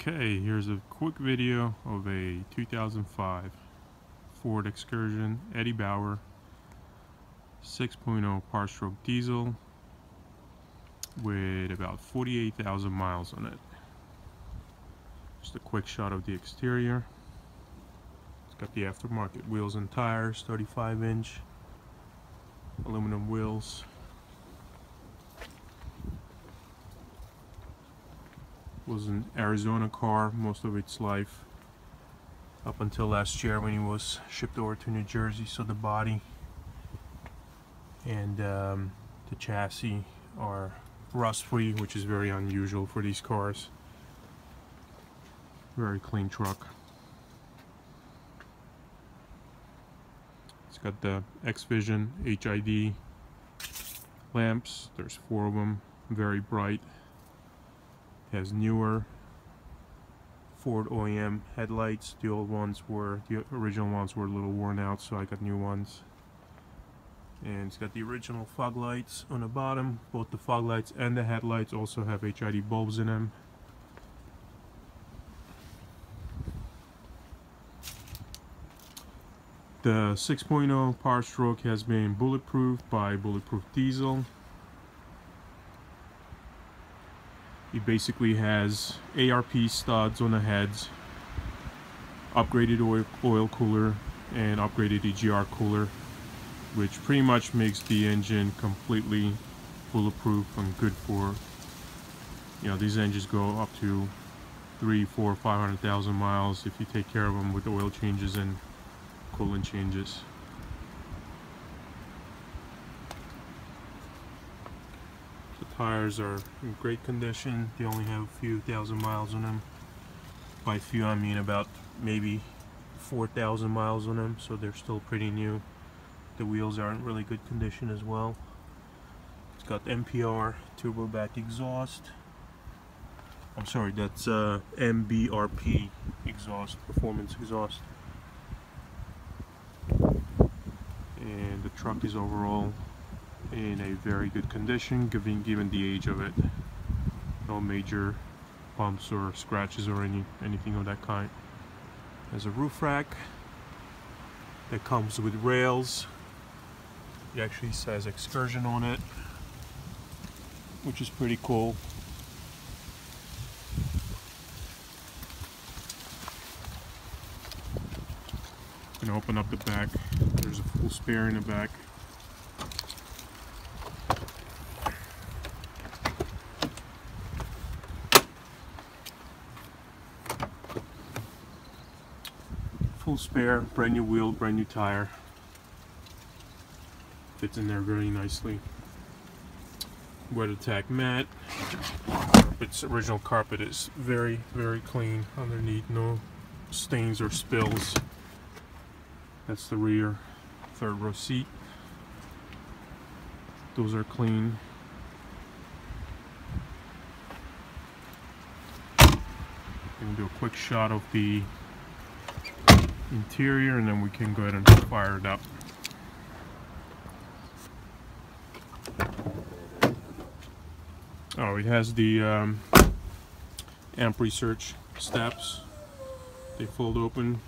Okay, here's a quick video of a 2005 Ford Excursion Eddie Bauer 6.0 Power Stroke diesel with about 48,000 miles on it. Just a quick shot of the exterior. It's got the aftermarket wheels and tires, 35 inch aluminum wheels. Was an Arizona car most of its life. Up until last year when he was shipped over to New Jersey so the body and um, the chassis are rust free which is very unusual for these cars. Very clean truck. It's got the X-Vision HID lamps. There's four of them very bright has newer Ford OEM headlights. The old ones were, the original ones were a little worn out, so I got new ones. And it's got the original fog lights on the bottom. Both the fog lights and the headlights also have HID bulbs in them. The 6.0 Power Stroke has been bulletproof by Bulletproof Diesel. He basically has ARP studs on the heads, upgraded oil, oil cooler, and upgraded EGR cooler, which pretty much makes the engine completely bulletproof and good for, you know, these engines go up to three, four, five hundred thousand miles if you take care of them with oil changes and coolant changes. Tires are in great condition. They only have a few thousand miles on them. By few, I mean about maybe 4,000 miles on them, so they're still pretty new. The wheels are in really good condition as well. It's got MPR turbo back exhaust. I'm sorry, that's uh, MBRP exhaust, performance exhaust. And the truck is overall in a very good condition given given the age of it. No major bumps or scratches or any anything of that kind. There's a roof rack that comes with rails. It actually says excursion on it which is pretty cool. Gonna open up the back. There's a full spare in the back full spare, brand new wheel, brand new tire. Fits in there very nicely. WeatherTech mat. Its original carpet is very, very clean underneath. No stains or spills. That's the rear third row seat. Those are clean. Gonna do a quick shot of the interior and then we can go ahead and fire it up. Oh, it has the um, AMP Research steps. They fold open.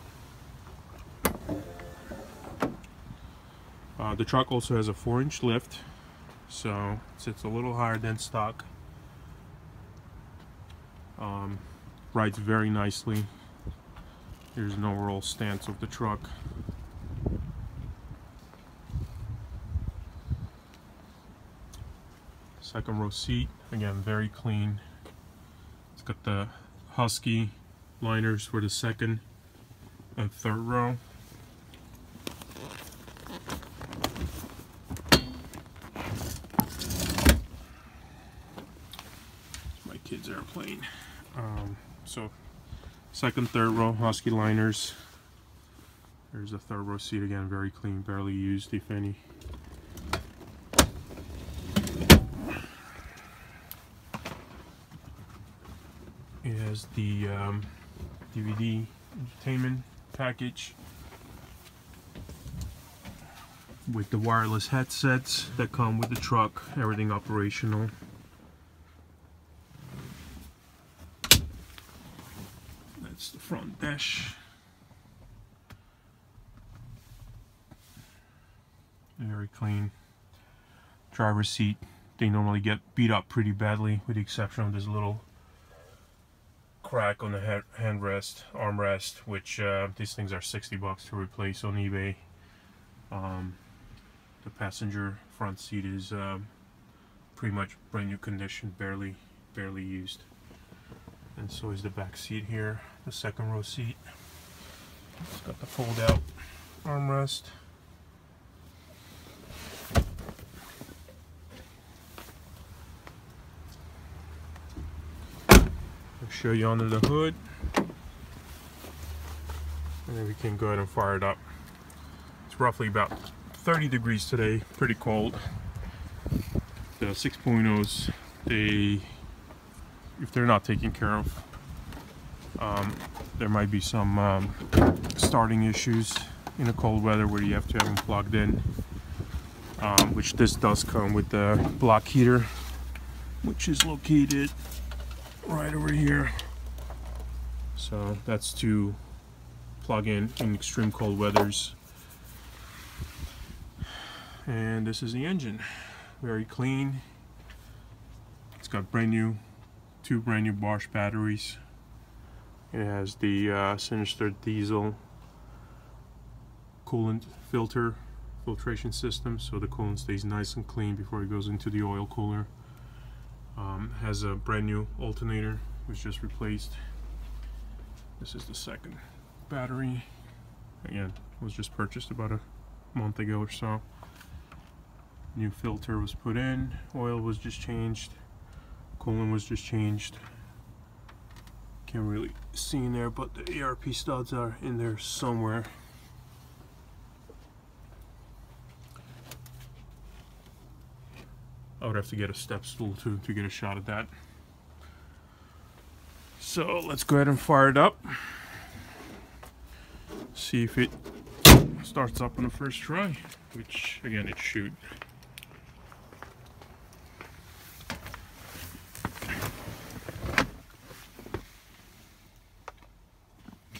Uh, the truck also has a 4 inch lift, so it sits a little higher than stock. Um, rides very nicely. Here's an overall stance of the truck. Second row seat, again very clean. It's got the Husky liners for the second and third row. my kids' airplane. Um, so Second, third row Husky liners. There's the third row seat again, very clean, barely used, if any. It has the um, DVD entertainment package with the wireless headsets that come with the truck, everything operational. That's the Very clean. Driver's seat. They normally get beat up pretty badly with the exception of this little crack on the head, handrest, armrest, which uh, these things are 60 bucks to replace on eBay. Um, the passenger front seat is uh, pretty much brand new condition, barely, barely used. And so is the back seat here, the second row seat. It's got the fold out armrest. I'll show you under the hood and then we can go ahead and fire it up it's roughly about 30 degrees today pretty cold the 6.0s they if they're not taken care of um, there might be some um, starting issues in the cold weather where you have to have them plugged in um, which this does come with the block heater which is located right over here. So that's to plug in in extreme cold weathers. And this is the engine. Very clean. It's got brand new, two brand new Bosch batteries. It has the uh, Sinister diesel coolant filter filtration system so the coolant stays nice and clean before it goes into the oil cooler. Um, has a brand new alternator, was just replaced. This is the second battery. Again, was just purchased about a month ago or so. New filter was put in, oil was just changed, coolant was just changed. Can't really see in there, but the ARP studs are in there somewhere. I would have to get a step stool to, to get a shot at that. So let's go ahead and fire it up. See if it starts up on the first try, which again it should.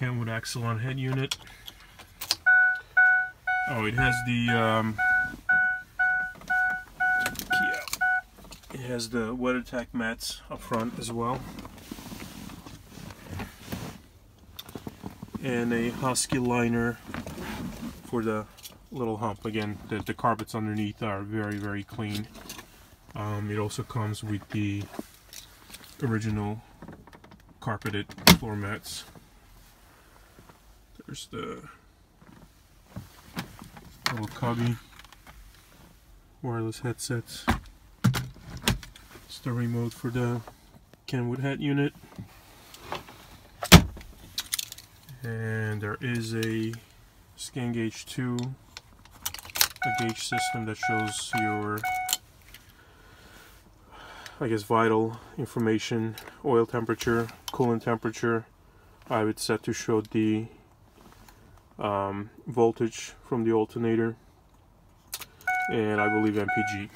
Kenwood Excelon head unit. Oh, it has the um, has the WeatherTech mats up front as well. And a Husky liner for the little hump. Again, the, the carpets underneath are very, very clean. Um, it also comes with the original carpeted floor mats. There's the little cubby, wireless headsets It's the remote for the Kenwood head unit. And there is a scan gauge 2, a gauge system that shows your, I guess, vital information, oil temperature, coolant temperature. I it set to show the um, voltage from the alternator and I believe MPG.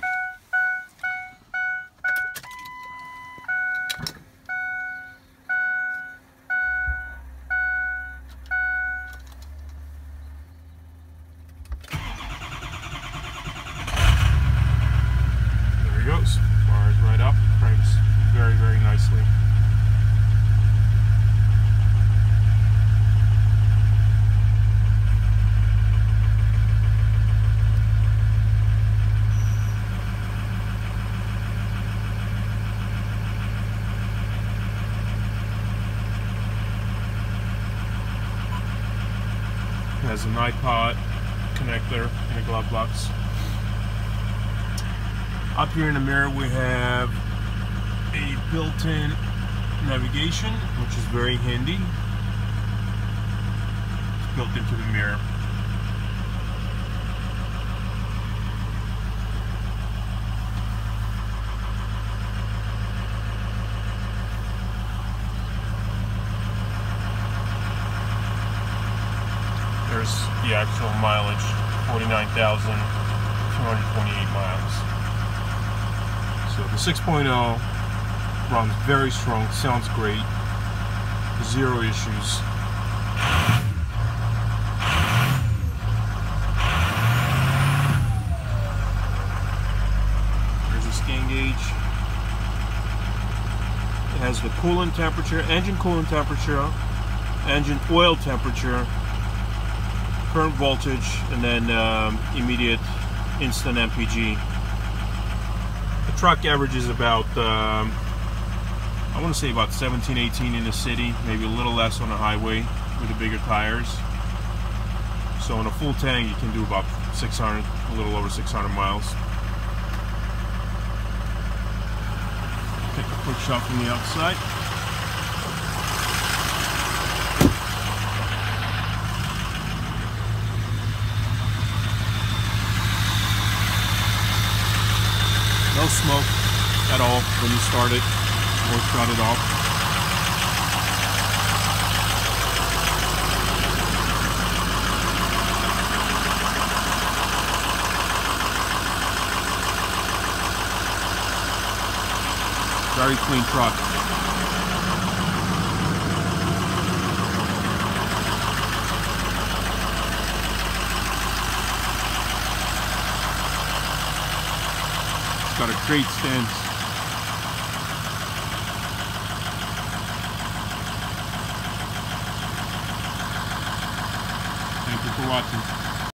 Has an iPod connector in a glove box. Up here in the mirror we have a built-in navigation, which is very handy. It's built into the mirror. The actual mileage, 49,228 miles. So the 6.0 runs very strong, sounds great. Zero issues. There's a scan gauge. It has the coolant temperature, engine coolant temperature, engine oil temperature, current voltage, and then um, immediate instant MPG. The truck averages about, um, I want to say about 17, 18 in the city, maybe a little less on the highway with the bigger tires. So in a full tank, you can do about 600, a little over 600 miles. Take a quick shot from the outside. No smoke at all when you start it or shut it off. Very clean truck. Got a great stance.